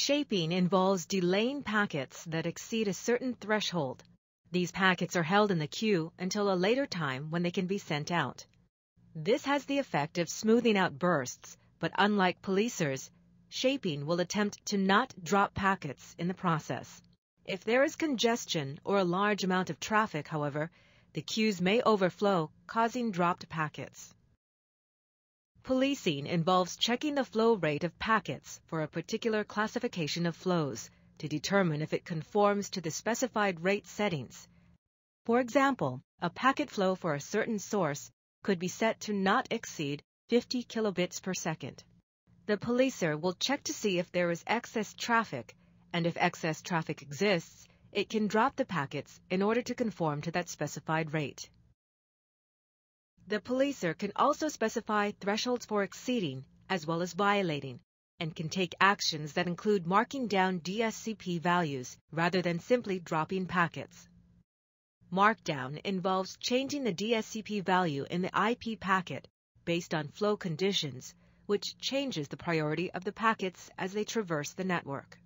Shaping involves delaying packets that exceed a certain threshold. These packets are held in the queue until a later time when they can be sent out. This has the effect of smoothing out bursts, but unlike policers, shaping will attempt to not drop packets in the process. If there is congestion or a large amount of traffic, however, the queues may overflow, causing dropped packets. Policing involves checking the flow rate of packets for a particular classification of flows to determine if it conforms to the specified rate settings. For example, a packet flow for a certain source could be set to not exceed 50 kilobits per second. The policer will check to see if there is excess traffic and if excess traffic exists, it can drop the packets in order to conform to that specified rate. The policer can also specify thresholds for exceeding as well as violating, and can take actions that include marking down DSCP values rather than simply dropping packets. Markdown involves changing the DSCP value in the IP packet based on flow conditions, which changes the priority of the packets as they traverse the network.